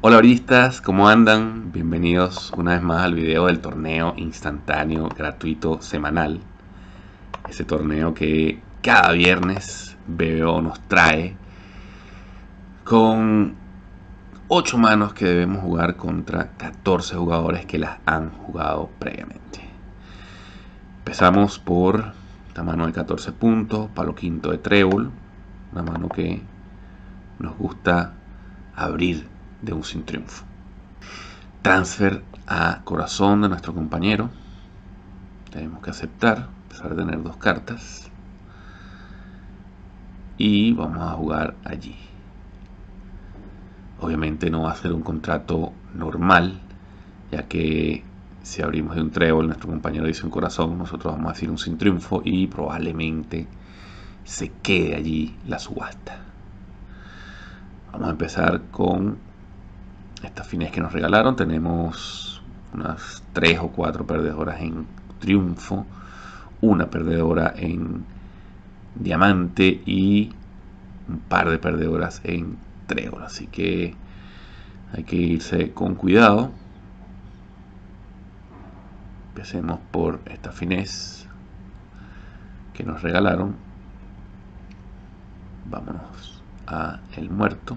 Hola oristas, ¿cómo andan? Bienvenidos una vez más al video del torneo instantáneo gratuito semanal. Ese torneo que cada viernes BBO nos trae con 8 manos que debemos jugar contra 14 jugadores que las han jugado previamente. Empezamos por esta mano de 14 puntos, palo quinto de trébol, una mano que nos gusta abrir de un sin triunfo. Transfer a corazón de nuestro compañero. Tenemos que aceptar, a pesar de tener dos cartas. Y vamos a jugar allí. Obviamente no va a ser un contrato normal, ya que si abrimos de un trébol, nuestro compañero dice un corazón, nosotros vamos a decir un sin triunfo y probablemente se quede allí la subasta. Vamos a empezar con estas fines que nos regalaron. Tenemos unas 3 o 4 perdedoras en triunfo, una perdedora en diamante y un par de perdedoras en trébol. Así que hay que irse con cuidado. Empecemos por esta finés que nos regalaron. Vámonos a el muerto.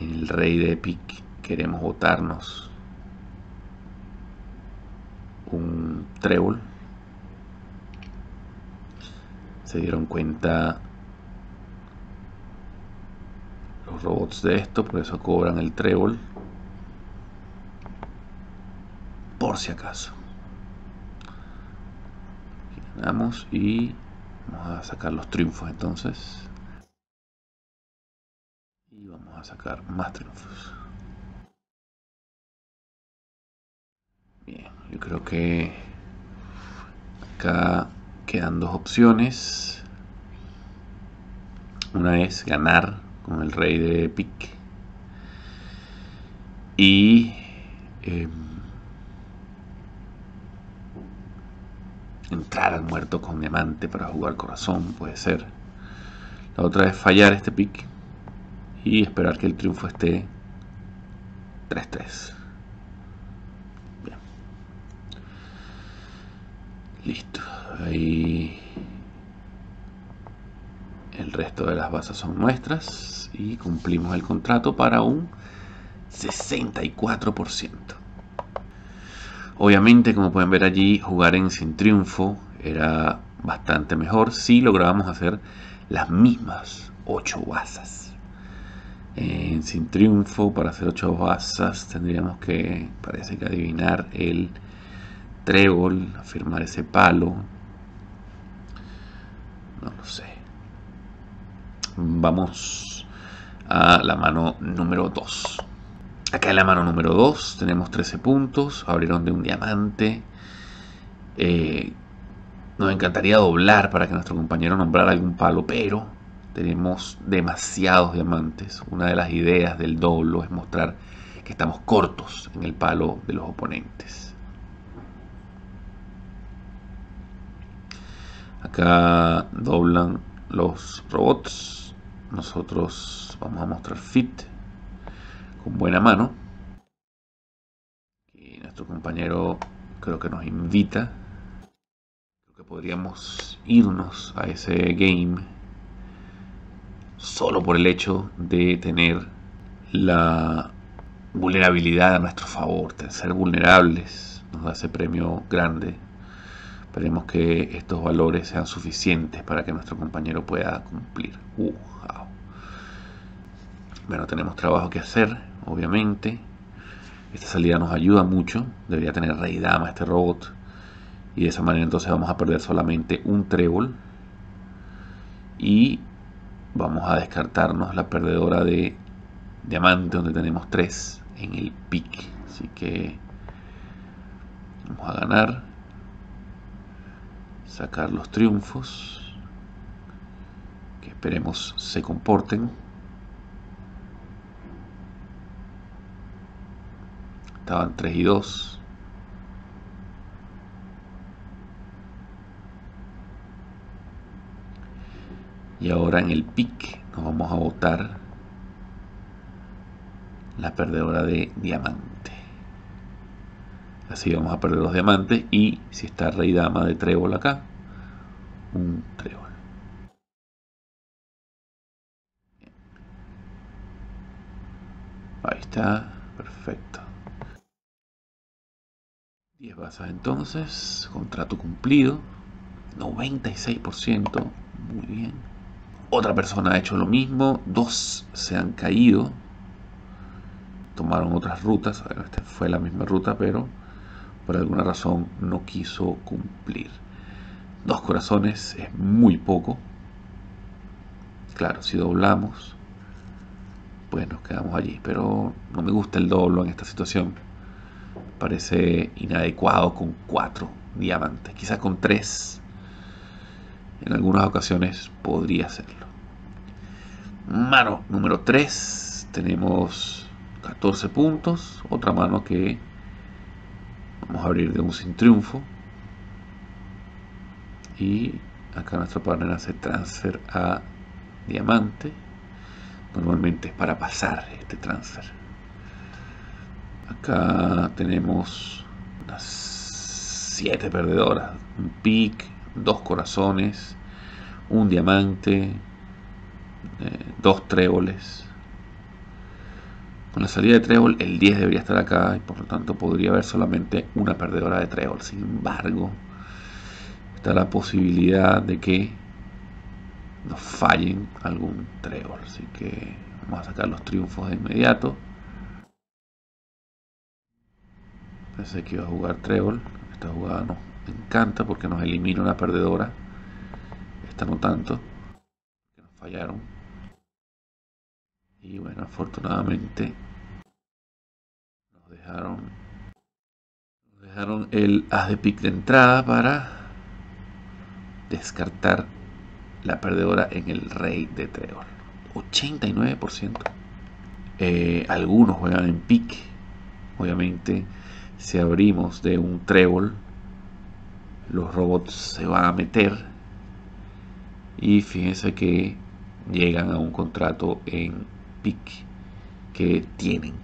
En el rey de Epic queremos botarnos un trébol. Se dieron cuenta los robots de esto, por eso cobran el trébol. Por si acaso. Ganamos y vamos a sacar los triunfos entonces. Y vamos a sacar más triunfos. Bien, yo creo que acá quedan dos opciones. Una es ganar con el rey de pique. Y eh, con diamante para jugar corazón, puede ser. La otra es fallar este pick y esperar que el triunfo esté 3-3. Bien. Listo. Ahí el resto de las bases son nuestras y cumplimos el contrato para un 64%. Obviamente, como pueden ver allí, jugar en sin triunfo era bastante mejor si lográbamos hacer las mismas 8 basas. En sin triunfo, para hacer 8 basas, tendríamos que, parece que adivinar el trébol, afirmar ese palo. No lo sé. Vamos a la mano número 2. Acá en la mano número 2 tenemos 13 puntos, abrieron de un diamante. Eh, nos encantaría doblar para que nuestro compañero nombrara algún palo, pero tenemos demasiados diamantes. Una de las ideas del doblo es mostrar que estamos cortos en el palo de los oponentes. Acá doblan los robots. Nosotros vamos a mostrar fit buena mano. Y nuestro compañero creo que nos invita. Podríamos irnos a ese game solo por el hecho de tener la vulnerabilidad a nuestro favor, de ser vulnerables, nos da ese premio grande. Esperemos que estos valores sean suficientes para que nuestro compañero pueda cumplir. Uh, bueno, tenemos trabajo que hacer obviamente. Esta salida nos ayuda mucho. Debería tener rey dama este robot. Y de esa manera entonces vamos a perder solamente un trébol. Y vamos a descartarnos la perdedora de diamante donde tenemos 3 en el pick. Así que vamos a ganar. Sacar los triunfos. Que esperemos se comporten. Estaban 3 y 2. Y ahora en el pick nos vamos a botar la perdedora de diamante. Así vamos a perder los diamantes y si está rey dama de trébol acá, un trébol. Ahí está, perfecto. 10 basas entonces, contrato cumplido, 96%, muy bien. Otra persona ha hecho lo mismo, dos se han caído, tomaron otras rutas, esta fue la misma ruta, pero por alguna razón no quiso cumplir. Dos corazones es muy poco. Claro, si doblamos, pues nos quedamos allí. Pero no me gusta el doblo en esta situación. Parece inadecuado con cuatro diamantes. Quizás con tres. En algunas ocasiones podría hacerlo. Mano número 3. Tenemos 14 puntos. Otra mano que vamos a abrir de un sin triunfo. Y acá nuestro partner hace transfer a diamante. Normalmente es para pasar este transfer. Acá tenemos unas 7 perdedoras. Un pick, dos corazones, un diamante, eh, dos tréboles con la salida de trébol, el 10 debería estar acá y por lo tanto podría haber solamente una perdedora de trébol. Sin embargo, está la posibilidad de que nos fallen algún trébol. Así que vamos a sacar los triunfos de inmediato. Pensé que iba a jugar trébol. Esta jugada nos encanta porque nos elimina una perdedora. Esta no tanto. Nos fallaron. Y bueno, afortunadamente nos dejaron, dejaron el as de pick de entrada para descartar la perdedora en el rey de trébol. 89%. Eh, algunos juegan en pick. Obviamente, si abrimos de un trébol, los robots se van a meter. Y fíjense que llegan a un contrato en pick que tienen.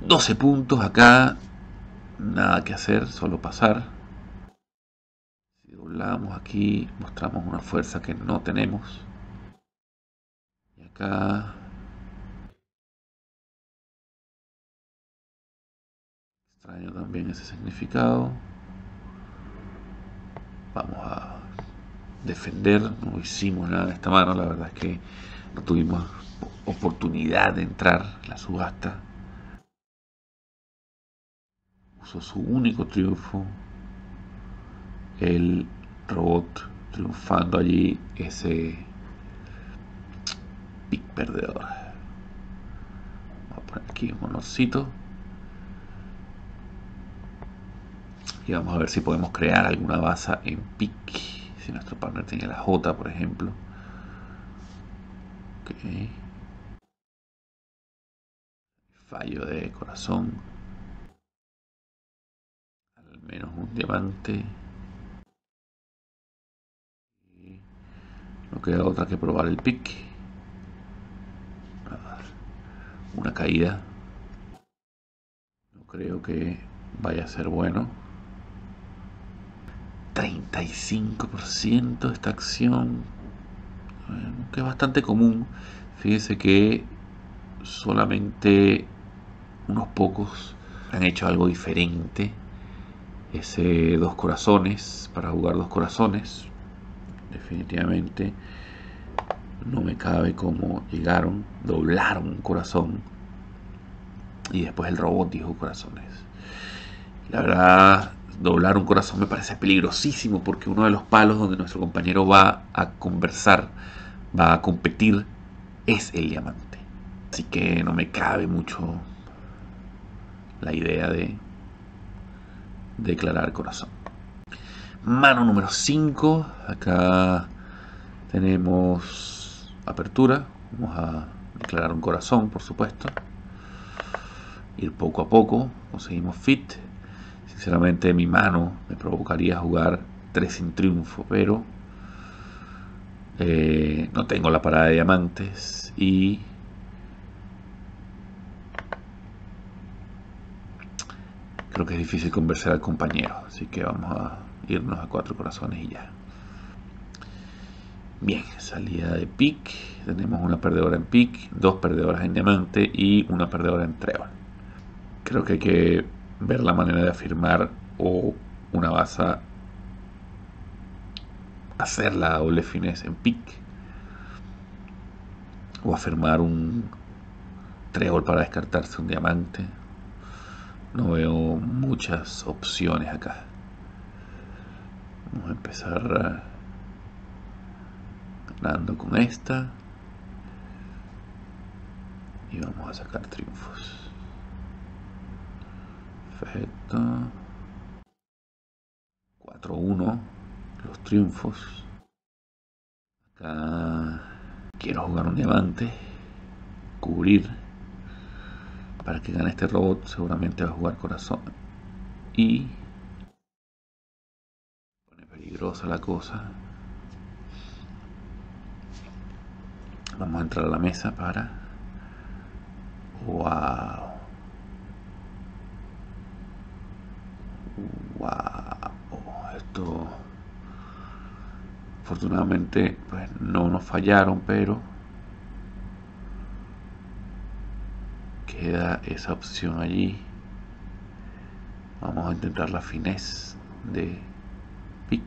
12 puntos acá, nada que hacer, solo pasar. Si doblamos aquí, mostramos una fuerza que no tenemos. Y acá... Extraño también ese significado. Vamos a defender, no hicimos nada en esta mano, la verdad es que no tuvimos oportunidad de entrar en la subasta. Usó su único triunfo, el robot triunfando allí ese pick perdedor. Vamos a poner aquí un monorcito. Vamos a ver si podemos crear alguna base en pick. Si nuestro partner tiene la J, por ejemplo. Fallo de corazón. Al menos un diamante. no queda otra que probar el pick. Una caída. No creo que vaya a ser bueno. 35% esta acción. que es bastante común. Fíjense que solamente unos pocos han hecho algo diferente. Ese dos corazones, para jugar dos corazones. Definitivamente no me cabe cómo llegaron, doblaron un corazón y después el robot dijo corazones. La verdad, doblar un corazón me parece peligrosísimo porque uno de los palos donde nuestro compañero va a conversar, va a competir, es el diamante. Así que no me cabe mucho la idea de declarar corazón. Mano número 5. Acá tenemos apertura. Vamos a declarar un corazón, por supuesto. Ir poco a poco. Conseguimos fit. Sinceramente mi mano me provocaría jugar 3 sin triunfo, pero Eh, no tengo la parada de diamantes y creo que es difícil convencer al compañero, así que vamos a irnos a cuatro corazones y ya. Bien, salida de pick, tenemos una perdedora en pick, dos perdedoras en diamante y una perdedora en trébol. Creo que hay que ver la manera de afirmar o una baza hacer la doble finés en pick o afirmar un trébol para descartarse un diamante. No veo muchas opciones acá. Vamos a empezar ganando con esta. Y vamos a sacar triunfos perfecto. 4-1 los triunfos. Acá quiero jugar un diamante cubrir. Para que gane este robot seguramente va a jugar corazón. Y pone peligrosa la cosa. Vamos a entrar a la mesa para wow wow esto afortunadamente pues no nos fallaron pero queda esa opción allí. Vamos a intentar la finés de pick.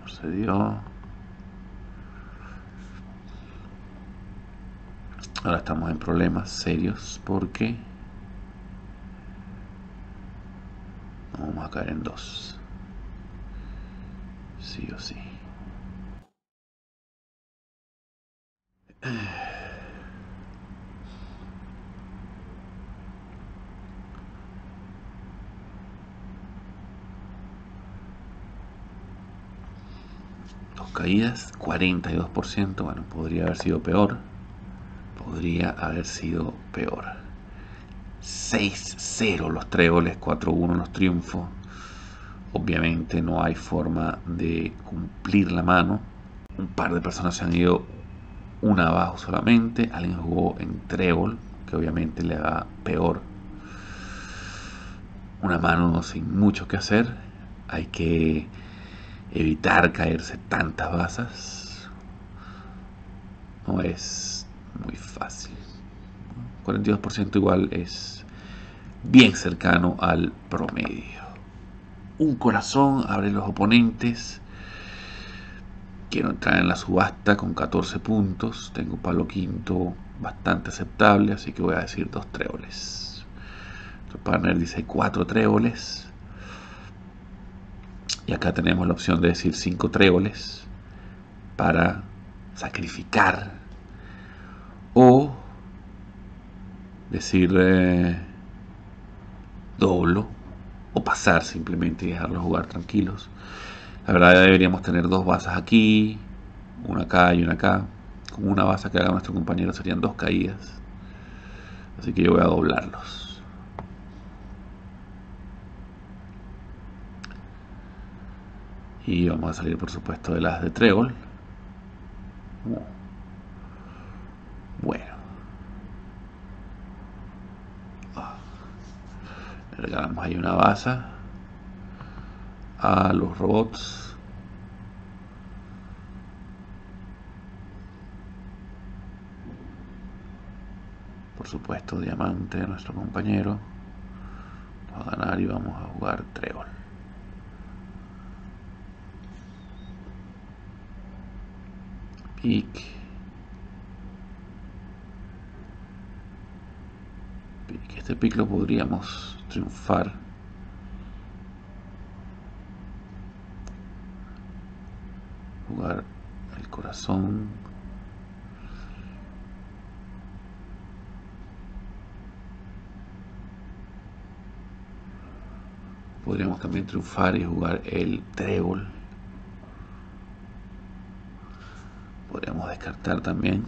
No se dio. Ahora estamos en problemas serios porque vamos a en dos sí o sí Dos caídas, 42%, bueno, podría haber sido peor. Podría haber sido peor. 6-0 los tréboles, 4-1 los triunfos. Obviamente no hay forma de cumplir la mano. Un par de personas se han ido una abajo solamente. Alguien jugó en trébol, que obviamente le da peor. Una mano sin mucho que hacer. Hay que evitar caerse tantas bazas. No es muy fácil. 42% igual es bien cercano al promedio. Un corazón abre los oponentes Quiero entrar en la subasta con 14 puntos. Tengo palo quinto bastante aceptable, así que voy a decir dos tréboles. Nuestro partner dice cuatro tréboles. Y acá tenemos la opción de decir cinco tréboles para sacrificar o decir eh, doblo o pasar simplemente y dejarlos jugar tranquilos. La verdad deberíamos tener dos basas aquí, una acá y una acá. Con una base que haga nuestro compañero serían dos caídas. Así que yo voy a doblarlos. Y vamos a salir por supuesto de las de trébol. Bueno. Le regalamos ahí una base a los robots. Por supuesto diamante nuestro compañero. Va a ganar y vamos a jugar trébol. Pick pick este pick lo podríamos triunfar. Jugar el corazón. Podríamos también triunfar y jugar el trébol. Podríamos descartar también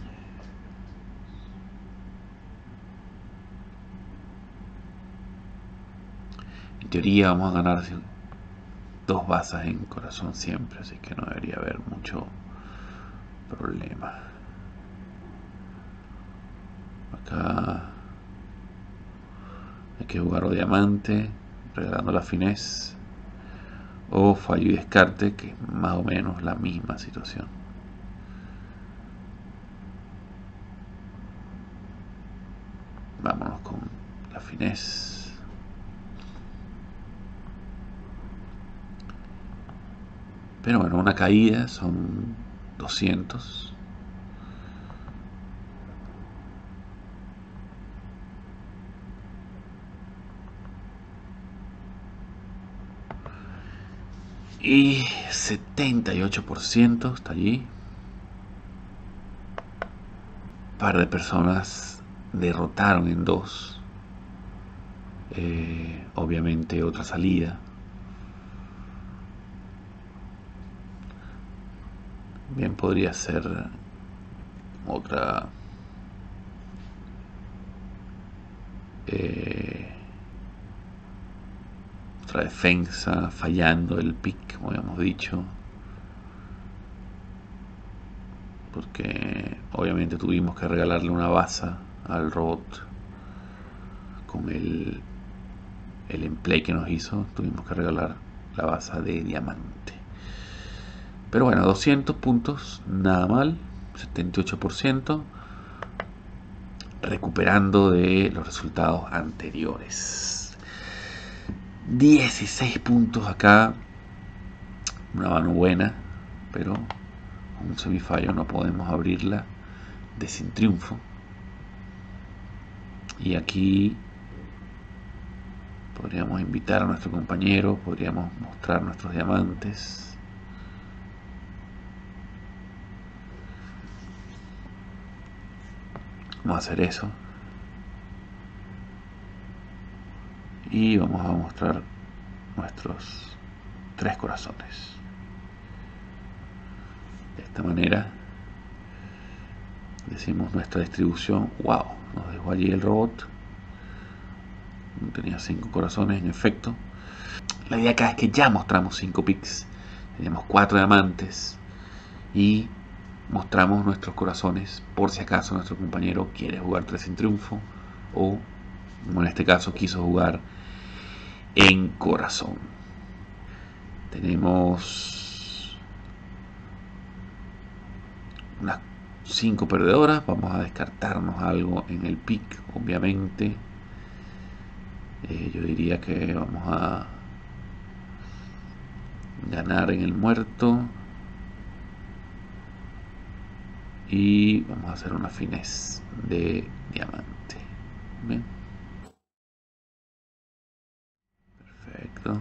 En teoría vamos a ganar dos bazas en corazón siempre, así que no debería haber mucho problema. Acá hay que jugar o diamante, regalando la finés, o fallo y descarte, que es más o menos la misma situación. Vámonos con la finés. Pero bueno, una caída son 200. Y 78% está allí. Par de personas derrotaron en dos. Eh, obviamente otra salida. Bien podría ser otra eh, otra defensa fallando el pick como habíamos dicho. Porque obviamente tuvimos que regalarle una baza al robot con el el emplay que nos hizo. Tuvimos que regalar la baza de diamante pero bueno 200 puntos nada mal 78% recuperando de los resultados anteriores. 16 puntos acá una mano buena pero un semifallo no podemos abrirla de sin triunfo. Y aquí podríamos invitar a nuestro compañero podríamos mostrar nuestros diamantes Vamos a hacer eso. Y vamos a mostrar nuestros tres corazones. De esta manera decimos nuestra distribución. Wow, nos dejó allí el robot. Tenía cinco corazones en efecto. La idea acá es que ya mostramos cinco pics. Tenemos cuatro diamantes. Y mostramos nuestros corazones por si acaso nuestro compañero quiere jugar 3 sin triunfo o como en este caso quiso jugar en corazón. Tenemos unas 5 perdedoras. Vamos a descartarnos algo en el pick obviamente. Eh, yo diría que vamos a ganar en el muerto y vamos a hacer una finés de diamante. Bien. perfecto.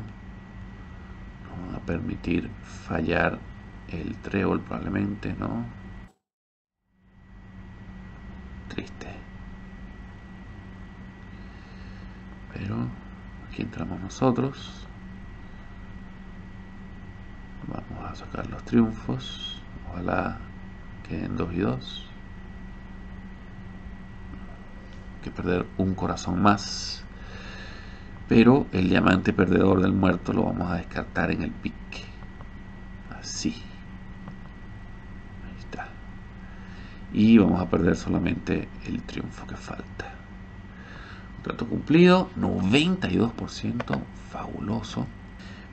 Vamos a permitir fallar el trébol probablemente no triste. Pero aquí entramos nosotros. Vamos a sacar los triunfos. Ojalá queden 2 y 2 que perder un corazón más. Pero el diamante perdedor del muerto lo vamos a descartar en el pique. Así. Ahí está. Y vamos a perder solamente el triunfo que falta. Trato cumplido 92% fabuloso.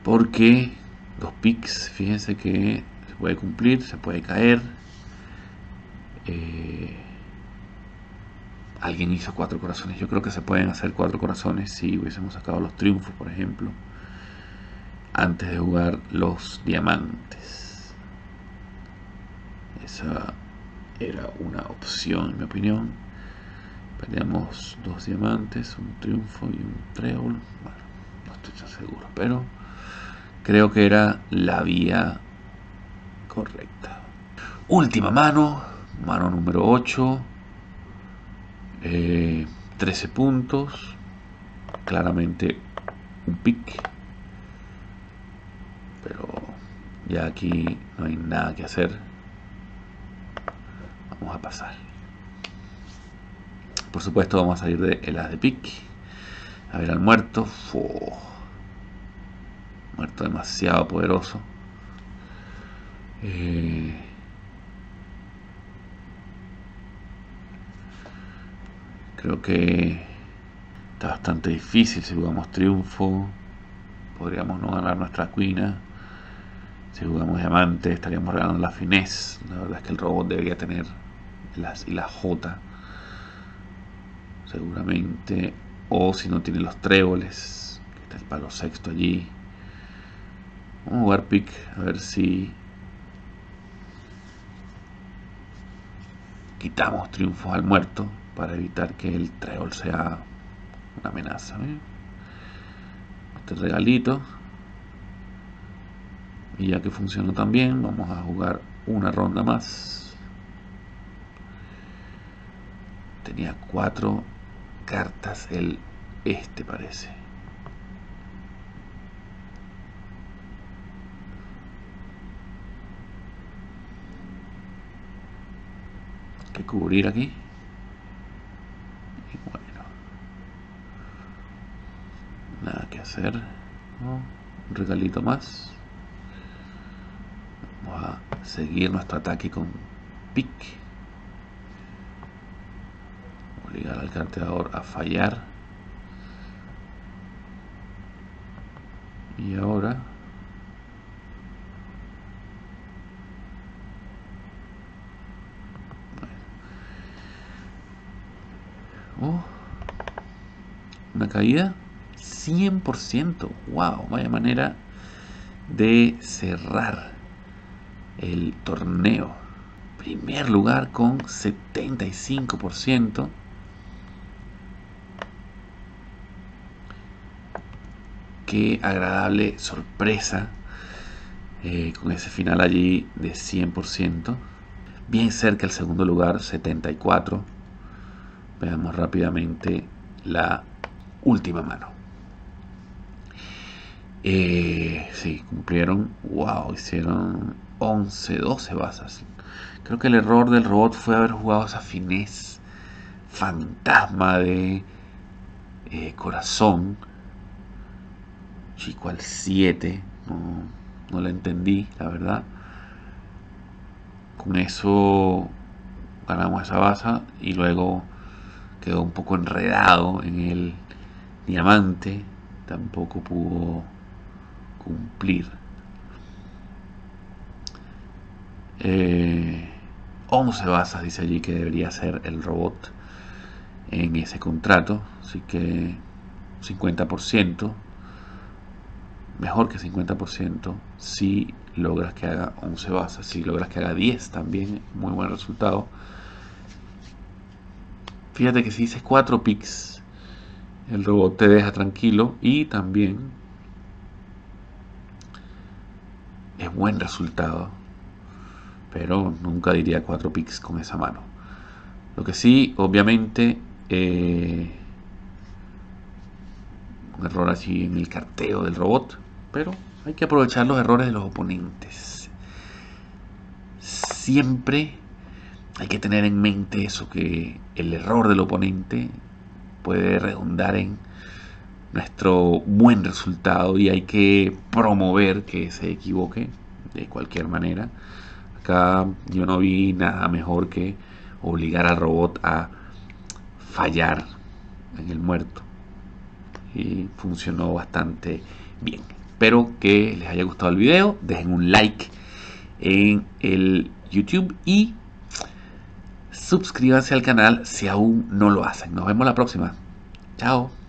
Porque dos picks fíjense que se puede cumplir se puede caer eh, alguien hizo cuatro corazones. Yo creo que se pueden hacer cuatro corazones si hubiésemos sacado los triunfos, por ejemplo, antes de jugar los diamantes. Esa era una opción, en mi opinión. Perdíamos dos diamantes, un triunfo y un trébol. Bueno, no estoy tan seguro, pero creo que era la vía correcta. Última mano, mano número 8, 13 eh, puntos, claramente un pick, pero ya aquí no hay nada que hacer, vamos a pasar. Por supuesto vamos a salir de el as de pick, a ver al muerto, Muerto demasiado poderoso. Eh, creo que está bastante difícil si jugamos triunfo. Podríamos no ganar nuestra cuina. Si jugamos diamante estaríamos regalando la finés. La verdad es que el robot debería tener las y la J. Seguramente. O si no tiene los tréboles. Que está el palo sexto allí. Vamos a jugar pick. A ver si quitamos triunfos al muerto para evitar que el trébol sea una amenaza. Este regalito. Y ya que funcionó también, vamos a jugar una ronda más. Tenía cuatro cartas el este parece. que cubrir aquí. Y bueno. Nada que hacer. Un regalito más. Vamos a seguir nuestro ataque con pick. Obligar al carteador a fallar. Y ahora Oh. una caída 100%. Wow, vaya manera de cerrar el torneo. Primer lugar con 75%. Qué agradable sorpresa eh, con ese final allí de 100%. Bien cerca el segundo lugar, 74%. Veamos rápidamente la última mano. Eh, sí, cumplieron, wow, hicieron 11, 12 basas. Creo que el error del robot fue haber jugado esa finés fantasma de eh, corazón. Chico al 7, no, no la entendí, la verdad. Con eso ganamos esa basa y luego quedó un poco enredado en el diamante, tampoco pudo cumplir. 11 eh, basas dice allí que debería ser el robot en ese contrato, así que 50%, mejor que 50% si logras que haga 11 basas, si logras que haga 10 también, muy buen resultado. Fíjate que si dices 4 picks, el robot te deja tranquilo y también es buen resultado. Pero nunca diría 4 picks con esa mano. Lo que sí, obviamente, eh, un error así en el carteo del robot. Pero hay que aprovechar los errores de los oponentes. Siempre hay que tener en mente eso, que el error del oponente puede redundar en nuestro buen resultado y hay que promover que se equivoque de cualquier manera. Acá yo no vi nada mejor que obligar al robot a fallar en el muerto. Y funcionó bastante bien. Espero que les haya gustado el video. Dejen un like en el YouTube y suscríbanse al canal si aún no lo hacen. Nos vemos la próxima. Chao.